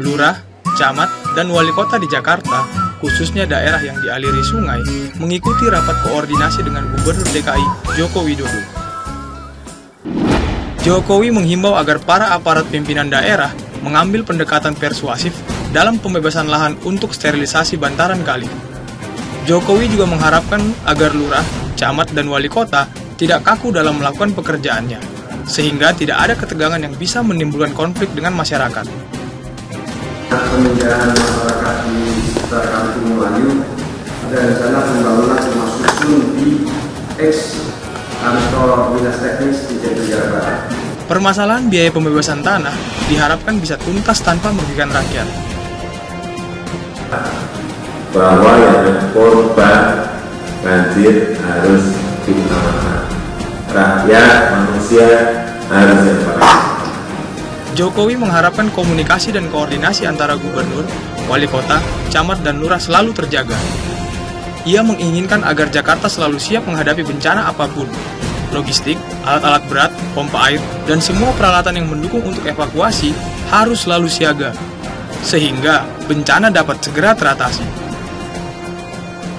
Lurah, camat, dan wali kota di Jakarta, khususnya daerah yang dialiri sungai, mengikuti rapat koordinasi dengan Gubernur DKI Joko Widodo. Jokowi menghimbau agar para aparat pimpinan daerah mengambil pendekatan persuasif dalam pembebasan lahan untuk sterilisasi bantaran kali. Jokowi juga mengharapkan agar lurah, camat, dan wali kota tidak kaku dalam melakukan pekerjaannya, sehingga tidak ada ketegangan yang bisa menimbulkan konflik dengan masyarakat. Pemindahan masyarakat di sekitar Kampung Melayu ada rencana pembangunan rumah susun di ex kantor dinas teknis di Jakarta. Permasalahan biaya pembebasan tanah diharapkan bisa tuntas tanpa merugikan rakyat. Bahwa yang korban banjir harus diutamakan. Rakyat, manusia harus yang Jokowi mengharapkan komunikasi dan koordinasi antara gubernur, wali kota, camat, dan lurah selalu terjaga. Ia menginginkan agar Jakarta selalu siap menghadapi bencana apa pun. Logistik, alat-alat berat, pompa air, dan semua peralatan yang mendukung untuk evakuasi harus selalu siaga, sehingga bencana dapat segera teratasi.